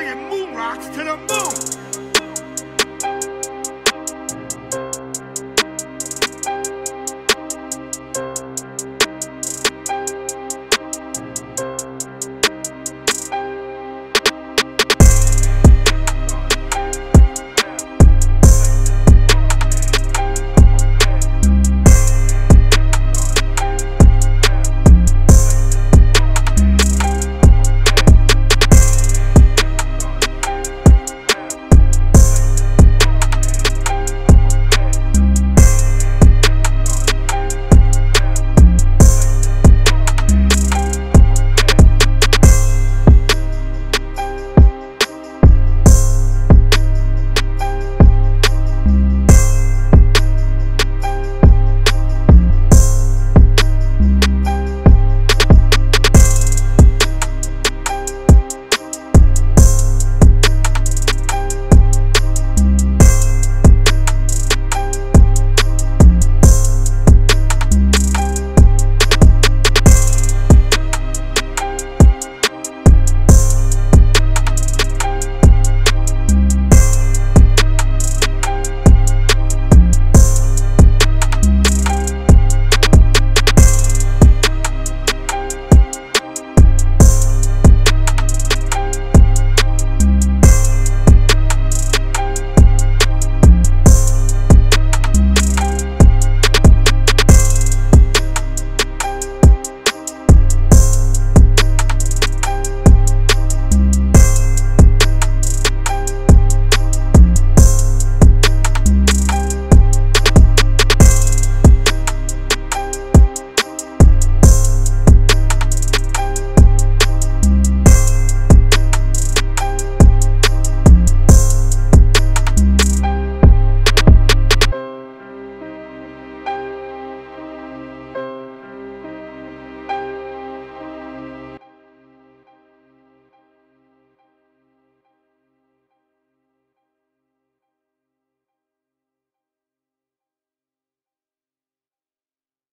bringing moon rocks to the moon.